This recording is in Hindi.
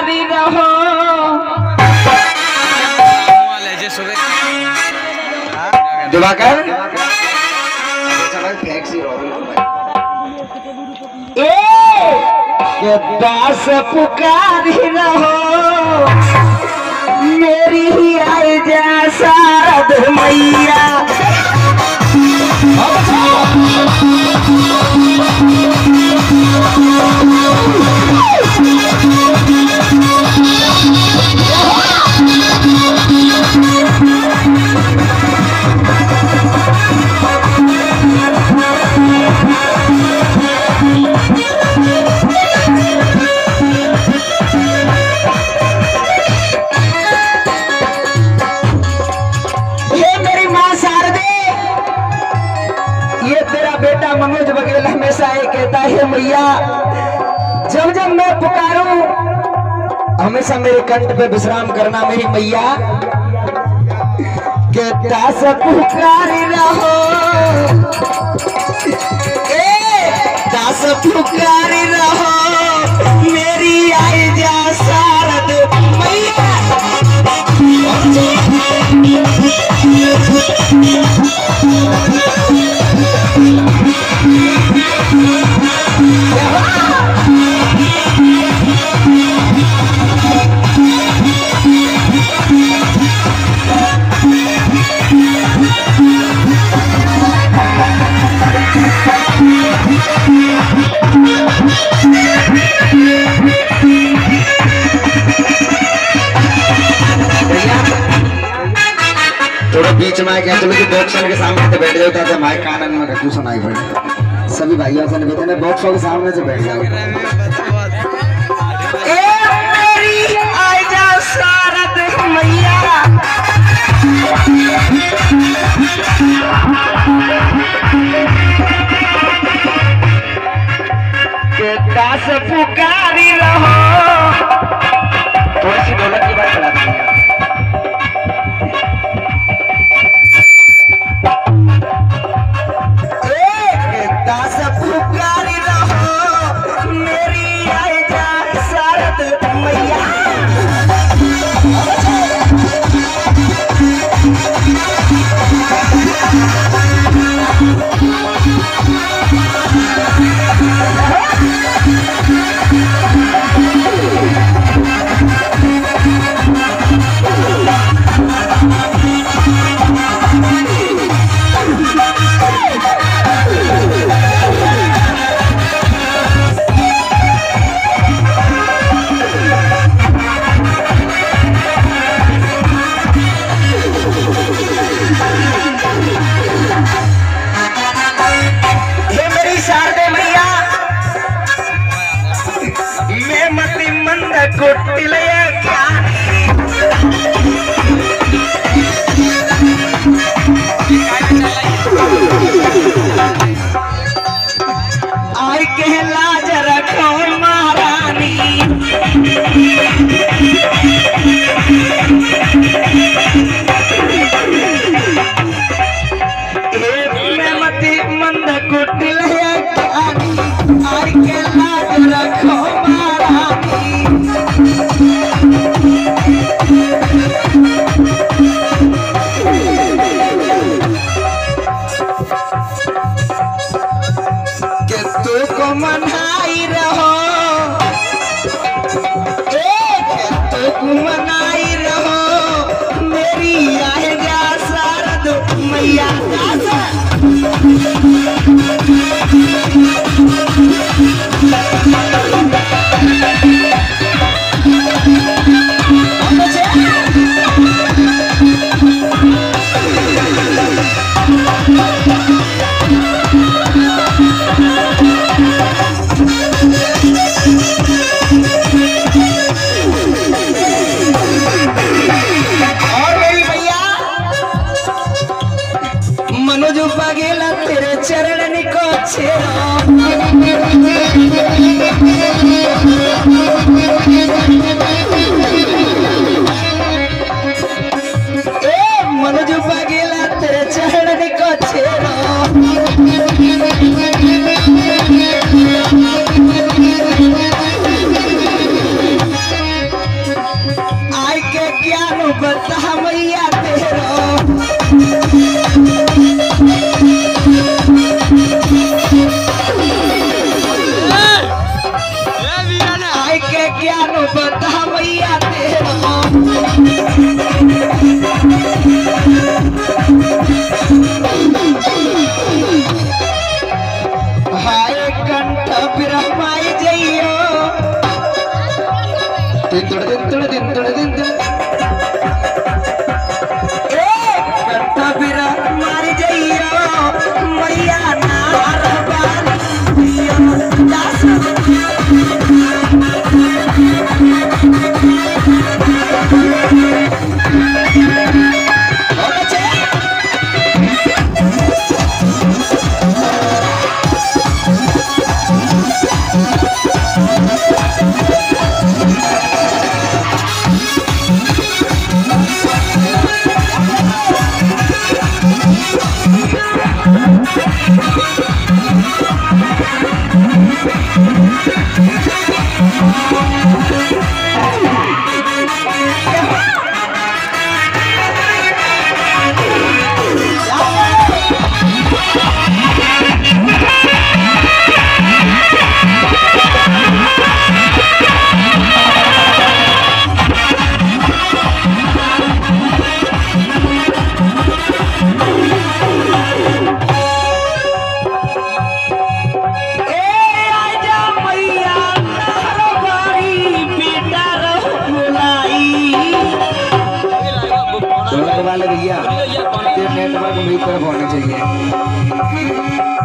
पुकारी रहो। दिवाकर? ए के दास पुकारी रहो। मेरी ही आई जा शारद मैया ये मैया जब जब मैं पुकारू, हमेशा मेरे कंठ पे विश्राम करना मेरी मैया। के दास पुकार रहो ए, दास पुकार रहो मेरी बीच में आ गया चलो कि बॉक्सर के सामने से बैठ जाओ ताकि हमारे कानन में क्यों सुनाई पड़े। सभी भाइयों से निवेदन है बॉक्सों के सामने से बैठ जाओ। ए मेरी आजा शारद मैया के दास पुकारी रहो। थोड़ी सी ढोलक கொட்டிலைய তোমার यारो बता मैया तेरा। हाय कंठ ब्रह्माई जइयो। तू तोड़ दे Yeah. सभी तरफ़ होना चाहिए।